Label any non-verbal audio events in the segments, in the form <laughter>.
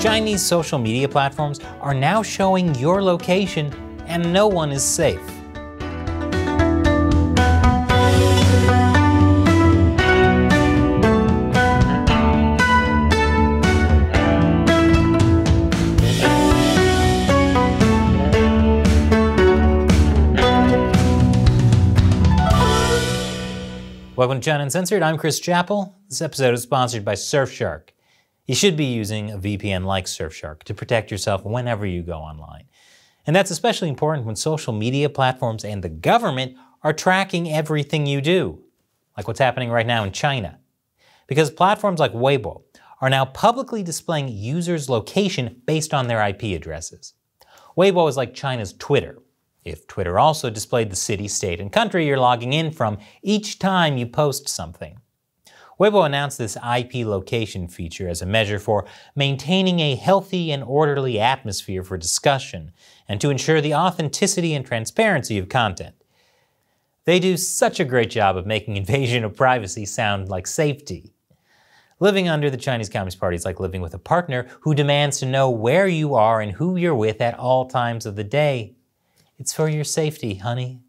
Chinese social media platforms are now showing your location, and no one is safe. Welcome to China Uncensored. I'm Chris Chappell. This episode is sponsored by Surfshark. You should be using a VPN like Surfshark to protect yourself whenever you go online. And that's especially important when social media platforms and the government are tracking everything you do, like what's happening right now in China. Because platforms like Weibo are now publicly displaying users' location based on their IP addresses. Weibo is like China's Twitter, if Twitter also displayed the city, state, and country you're logging in from each time you post something. Weibo announced this IP location feature as a measure for maintaining a healthy and orderly atmosphere for discussion and to ensure the authenticity and transparency of content. They do such a great job of making <laughs> invasion of privacy sound like safety. Living under the Chinese Communist Party is like living with a partner who demands to know where you are and who you're with at all times of the day. It's for your safety, honey.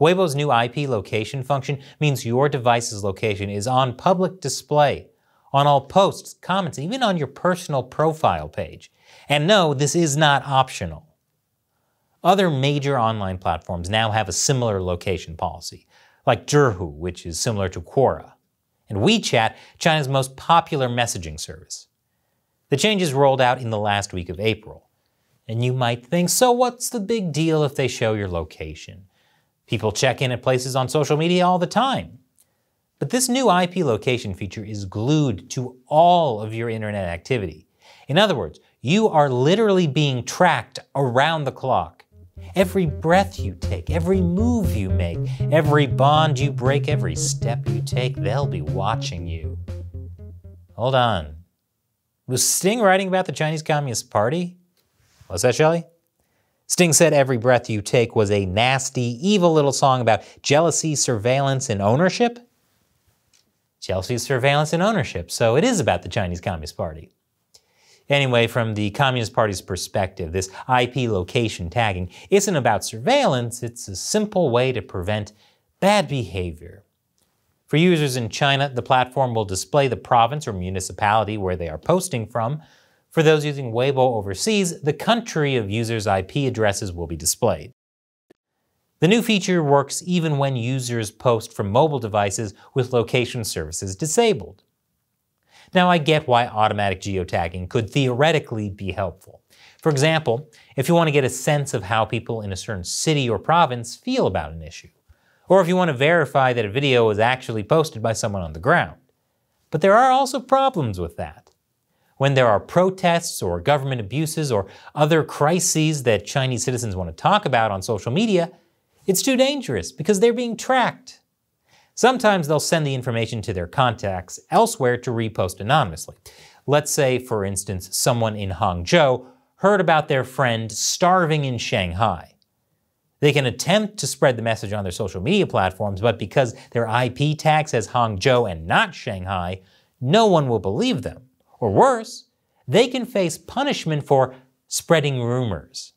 Weibo's new IP location function means your device's location is on public display, on all posts, comments, even on your personal profile page. And no, this is not optional. Other major online platforms now have a similar location policy, like Zhihu, which is similar to Quora, and WeChat, China's most popular messaging service. The changes rolled out in the last week of April. And you might think, so what's the big deal if they show your location? People check in at places on social media all the time. But this new IP location feature is glued to all of your internet activity. In other words, you are literally being tracked around the clock. Every breath you take, every move you make, every bond you break, every step you take, they'll be watching you. Hold on. Was Sting writing about the Chinese Communist Party? What's that, Shelley? Sting said Every Breath You Take was a nasty, evil little song about jealousy, surveillance, and ownership. Jealousy, surveillance, and ownership. So it is about the Chinese Communist Party. Anyway, from the Communist Party's perspective, this IP location tagging isn't about surveillance, it's a simple way to prevent bad behavior. For users in China, the platform will display the province or municipality where they are posting from, for those using Weibo overseas, the country of users' IP addresses will be displayed. The new feature works even when users post from mobile devices with location services disabled. Now, I get why automatic geotagging could theoretically be helpful. For example, if you want to get a sense of how people in a certain city or province feel about an issue, or if you want to verify that a video was actually posted by someone on the ground. But there are also problems with that when there are protests or government abuses or other crises that Chinese citizens want to talk about on social media, it's too dangerous because they're being tracked. Sometimes they'll send the information to their contacts elsewhere to repost anonymously. Let's say, for instance, someone in Hangzhou heard about their friend starving in Shanghai. They can attempt to spread the message on their social media platforms, but because their IP tag says Hangzhou and not Shanghai, no one will believe them. Or worse, they can face punishment for spreading rumors.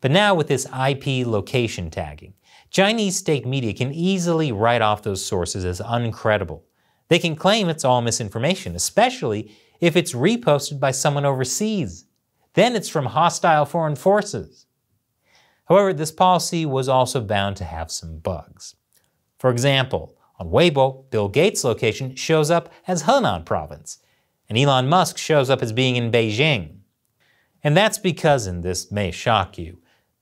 But now with this IP location tagging, Chinese state media can easily write off those sources as uncredible. They can claim it's all misinformation, especially if it's reposted by someone overseas. Then it's from hostile foreign forces. However, this policy was also bound to have some bugs. For example, on Weibo, Bill Gates' location shows up as Henan province, and Elon Musk shows up as being in Beijing. And that's because, and this may shock you,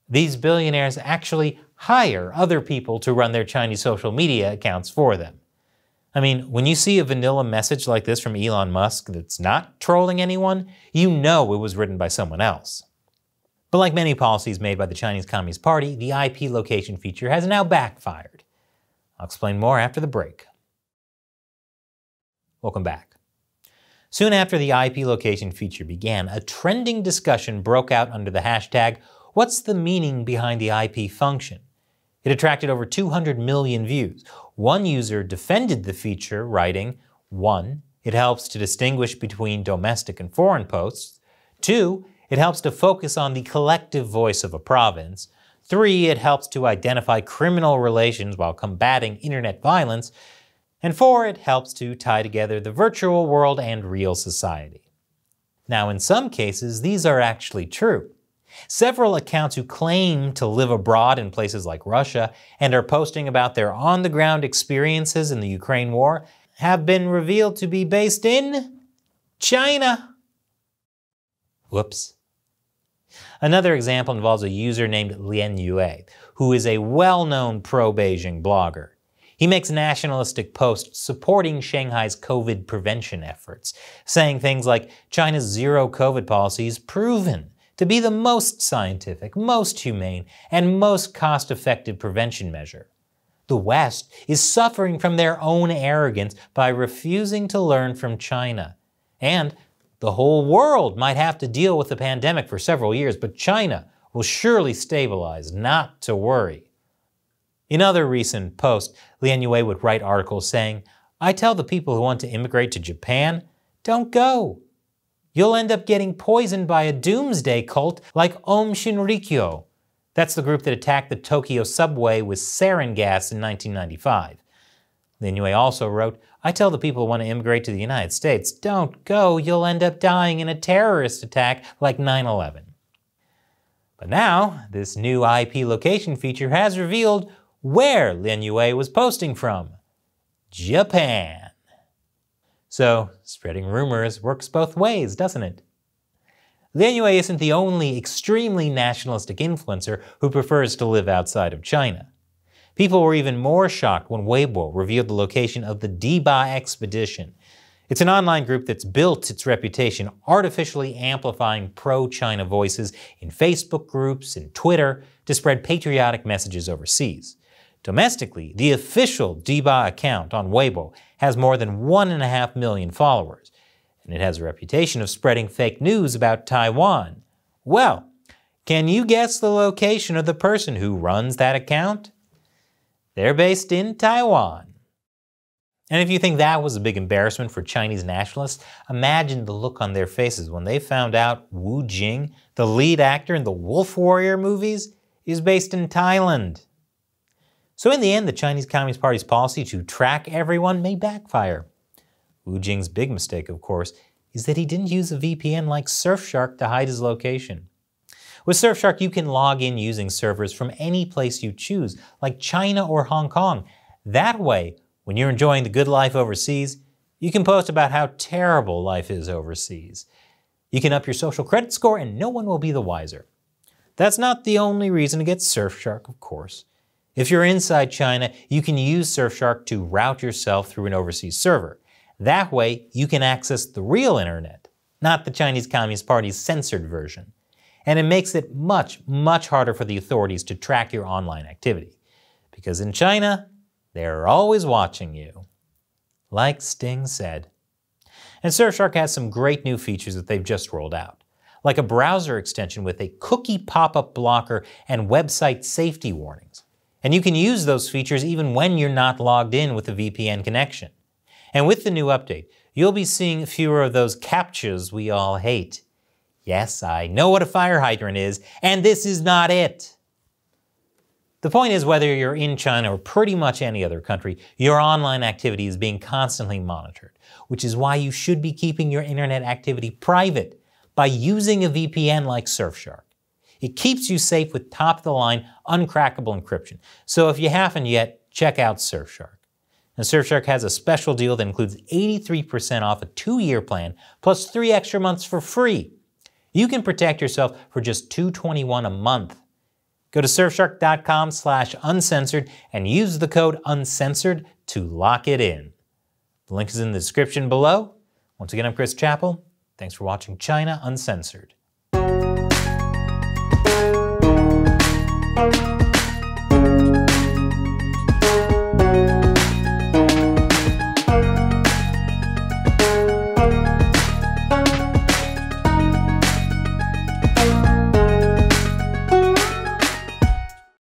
these billionaires actually hire other people to run their Chinese social media accounts for them. I mean, when you see a vanilla message like this from Elon Musk that's not trolling anyone, you know it was written by someone else. But like many policies made by the Chinese Communist Party, the IP location feature has now backfired. I'll explain more after the break. Welcome back. Soon after the IP location feature began, a trending discussion broke out under the hashtag, What's the meaning behind the IP function? It attracted over 200 million views. One user defended the feature, writing, 1. it helps to distinguish between domestic and foreign posts. Two, it helps to focus on the collective voice of a province. Three, it helps to identify criminal relations while combating internet violence. And four, it helps to tie together the virtual world and real society. Now, in some cases, these are actually true. Several accounts who claim to live abroad in places like Russia and are posting about their on the ground experiences in the Ukraine war have been revealed to be based in China. Whoops. Another example involves a user named Lian Yue, who is a well known pro Beijing blogger. He makes nationalistic posts supporting Shanghai's COVID prevention efforts, saying things like China's zero COVID policy is proven to be the most scientific, most humane, and most cost effective prevention measure. The West is suffering from their own arrogance by refusing to learn from China. And the whole world might have to deal with the pandemic for several years, but China will surely stabilize, not to worry. In other recent posts, Lian Yue would write articles saying, I tell the people who want to immigrate to Japan, don't go. You'll end up getting poisoned by a doomsday cult like Aum Shinrikyo. That's the group that attacked the Tokyo subway with sarin gas in 1995. Lian Yue also wrote, I tell the people who want to immigrate to the United States, don't go, you'll end up dying in a terrorist attack like 9 11. But now, this new IP location feature has revealed where Lian Yue was posting from Japan. So, spreading rumors works both ways, doesn't it? Lian Yue isn't the only extremely nationalistic influencer who prefers to live outside of China. People were even more shocked when Weibo revealed the location of the Diba expedition. It's an online group that's built its reputation artificially amplifying pro China voices in Facebook groups and Twitter to spread patriotic messages overseas. Domestically, the official Diba account on Weibo has more than 1.5 million followers, and it has a reputation of spreading fake news about Taiwan. Well, can you guess the location of the person who runs that account? They're based in Taiwan. And if you think that was a big embarrassment for Chinese nationalists, imagine the look on their faces when they found out Wu Jing, the lead actor in the Wolf Warrior movies, is based in Thailand. So in the end, the Chinese Communist Party's policy to track everyone may backfire. Wu Jing's big mistake, of course, is that he didn't use a VPN like Surfshark to hide his location. With Surfshark, you can log in using servers from any place you choose, like China or Hong Kong. That way, when you're enjoying the good life overseas, you can post about how terrible life is overseas. You can up your social credit score and no one will be the wiser. That's not the only reason to get Surfshark, of course. If you're inside China, you can use Surfshark to route yourself through an overseas server. That way, you can access the real internet, not the Chinese Communist Party's censored version. And it makes it much, much harder for the authorities to track your online activity. Because in China, they're always watching you. Like Sting said. And Surfshark has some great new features that they've just rolled out, like a browser extension with a cookie pop up blocker and website safety warnings. And you can use those features even when you're not logged in with a VPN connection. And with the new update, you'll be seeing fewer of those CAPTCHAs we all hate. Yes, I know what a fire hydrant is, and this is not it. The point is, whether you're in China or pretty much any other country, your online activity is being constantly monitored, which is why you should be keeping your internet activity private by using a VPN like Surfshark. It keeps you safe with top of the line, uncrackable encryption. So if you haven't yet, check out Surfshark. And Surfshark has a special deal that includes 83% off a two year plan plus three extra months for free. You can protect yourself for just 221 a month. Go to surfshark.com slash uncensored and use the code uncensored to lock it in. The link is in the description below. Once again, I'm Chris Chappell. Thanks for watching China Uncensored.